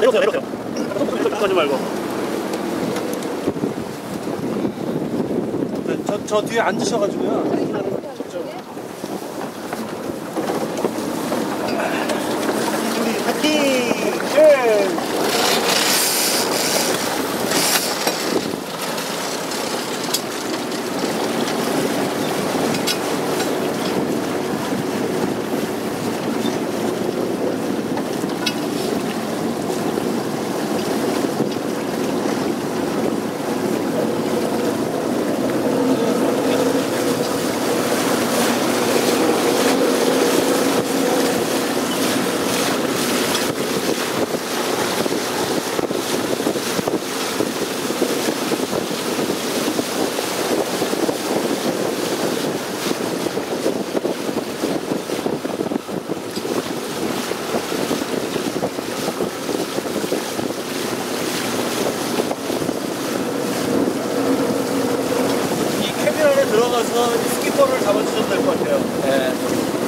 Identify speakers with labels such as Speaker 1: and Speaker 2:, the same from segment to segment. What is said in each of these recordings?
Speaker 1: 내려오세요, 내려오세요. 하지 말고.
Speaker 2: 네, 저, 저 뒤에 앉으셔가지고요.
Speaker 1: 들어가서 이 스키퍼를 잡아주셔도 될 것 같아요.
Speaker 2: 네.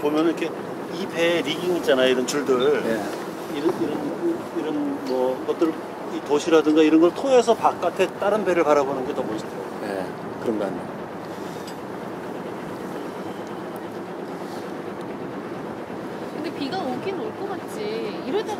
Speaker 1: 보면은 이렇게 이 배에 리깅 있잖아요. 이런 줄들.
Speaker 2: 네.
Speaker 1: 이런 이런 이런 뭐 것들 이 도시라든가 이런 걸 통해서 바깥에 다른 배를 바라보는 게 더 멋있더라고요.
Speaker 2: 네. 그런 거 같네요.
Speaker 3: 근데 비가 오긴 올 것 같지. 이러다